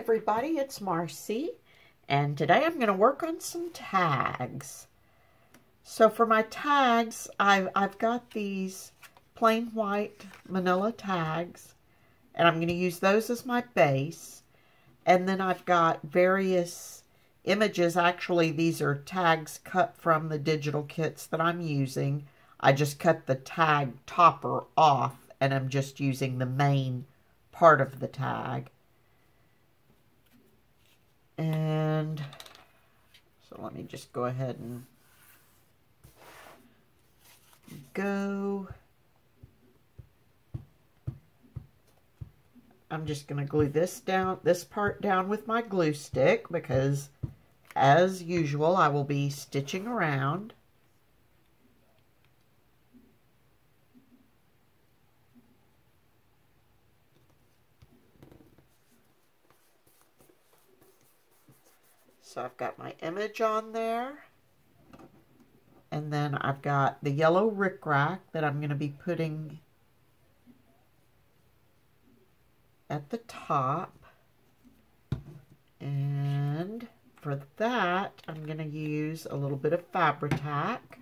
everybody, it's Marcy, and today I'm going to work on some tags. So for my tags, I've, I've got these plain white manila tags, and I'm going to use those as my base. And then I've got various images. Actually, these are tags cut from the digital kits that I'm using. I just cut the tag topper off, and I'm just using the main part of the tag. And so let me just go ahead and go. I'm just going to glue this down, this part down with my glue stick because as usual, I will be stitching around. So I've got my image on there. And then I've got the yellow rickrack that I'm going to be putting at the top. And for that, I'm going to use a little bit of Fabri-Tac.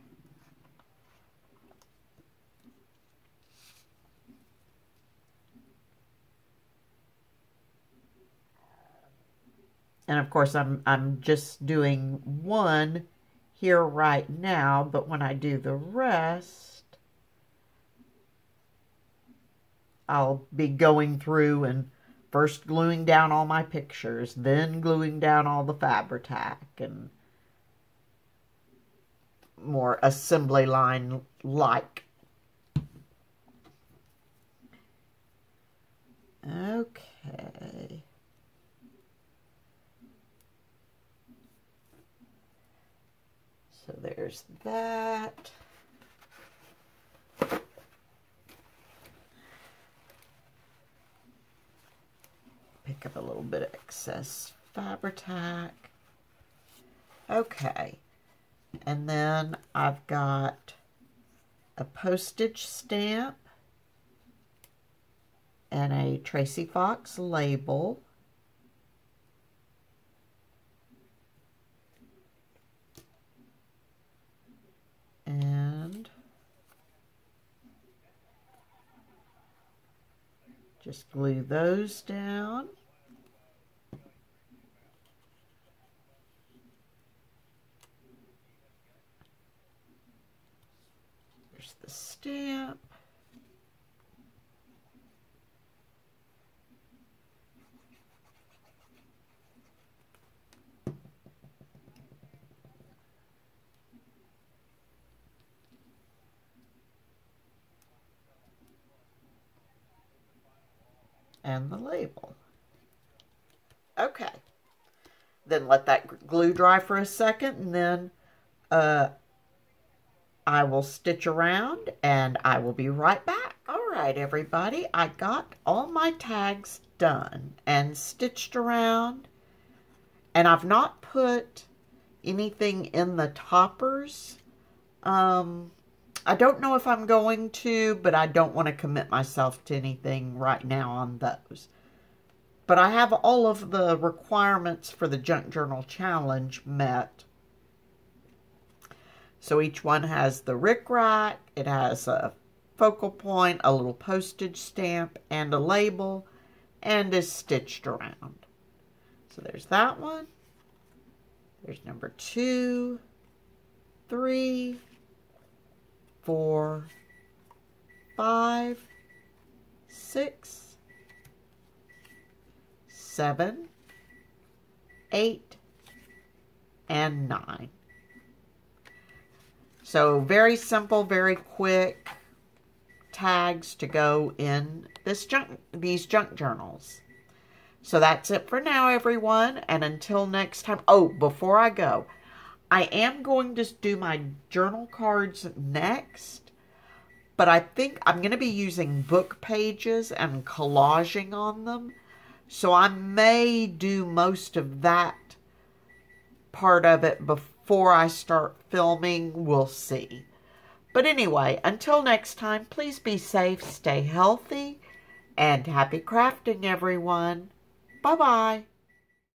And of course, I'm, I'm just doing one here right now, but when I do the rest, I'll be going through and first gluing down all my pictures, then gluing down all the Fabri-Tac and more assembly line like. Okay. So there's that. Pick up a little bit of excess Fabri-Tac. Okay. And then I've got a postage stamp and a Tracy Fox label. and just glue those down. There's the stamp. And the label. Okay. Then let that glue dry for a second and then uh, I will stitch around and I will be right back. All right, everybody, I got all my tags done and stitched around and I've not put anything in the toppers. Um, I don't know if I'm going to, but I don't want to commit myself to anything right now on those. But I have all of the requirements for the Junk Journal Challenge met. So each one has the rickrack, it has a focal point, a little postage stamp, and a label, and is stitched around. So there's that one. There's number two, three, four, five, six, seven, eight, and nine. So very simple, very quick tags to go in this junk, these junk journals. So that's it for now, everyone. And until next time. Oh, before I go, I am going to do my journal cards next, but I think I'm going to be using book pages and collaging on them. So I may do most of that part of it before I start filming. We'll see. But anyway, until next time, please be safe, stay healthy, and happy crafting, everyone. Bye-bye.